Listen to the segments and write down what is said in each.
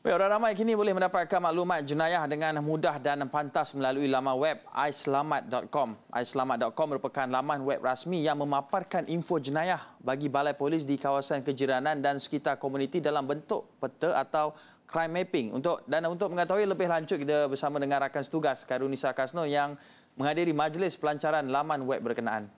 Baik, orang ramai kini boleh mendapatkan maklumat jenayah dengan mudah dan pantas melalui laman web aislamat.com. Aislamat.com merupakan laman web rasmi yang memaparkan info jenayah bagi balai polis di kawasan kejiranan dan sekitar komuniti dalam bentuk peta atau crime mapping. Untuk dan untuk mengetahui lebih lanjut kita bersama dengan rakan setugas Karunisa Kasno yang menghadiri majlis pelancaran laman web berkenaan.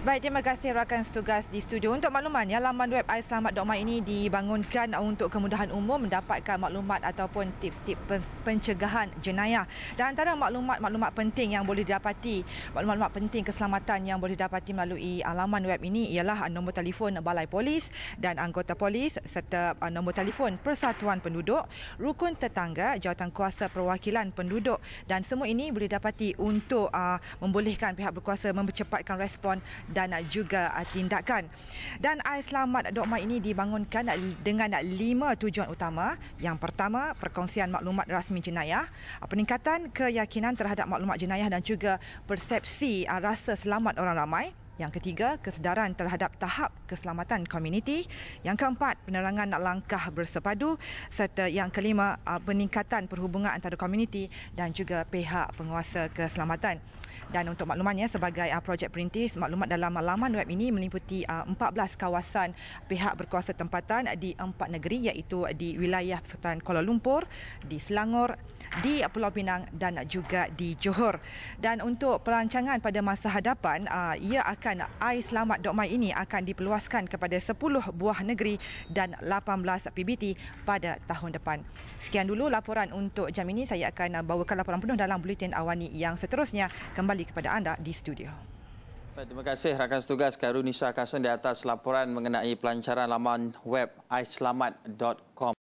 Baik, terima kasih rakan setugas di studio. Untuk maklumannya, laman web aiselamat.my ini dibangunkan untuk kemudahan umum mendapatkan maklumat ataupun tips-tips pencegahan jenayah. Dan antara maklumat-maklumat penting yang boleh didapati, maklumat-maklumat penting keselamatan yang boleh didapati melalui laman web ini ialah nombor telefon balai polis dan anggota polis serta nombor telefon persatuan penduduk, rukun tetangga, jawatan kuasa perwakilan penduduk dan semua ini boleh didapati untuk uh, membolehkan pihak berkuasa mempercepatkan respon dan juga uh, tindakan. Dan aiselamat.my ini dibangunkan dengan lima tujuan utama. Yang pertama, perkongsian maklumat rasmi jenayah, uh, peningkatan keyakinan terhadap maklumat jenayah dan juga persepsi uh, rasa selamat orang ramai. Yang ketiga, kesedaran terhadap tahap keselamatan komuniti. Yang keempat, penerangan langkah bersepadu. Serta yang kelima, peningkatan perhubungan antara komuniti dan juga pihak penguasa keselamatan. Dan untuk maklumannya, sebagai projek perintis, maklumat dalam laman web ini meliputi 14 kawasan pihak berkuasa tempatan di empat negeri iaitu di wilayah Persekutuan Kuala Lumpur, di Selangor, di Pulau Pinang dan juga di Johor. Dan untuk perancangan pada masa hadapan, uh, ia akan iSelamat.my ini akan diperluaskan kepada 10 buah negeri dan 18 PBT pada tahun depan. Sekian dulu laporan untuk jam ini. Saya akan bawakan laporan penuh dalam Buletin Awani yang seterusnya kembali kepada anda di studio. Terima kasih rakan setugas Karunisa Kasun di atas laporan mengenai pelancaran laman web islamat.com.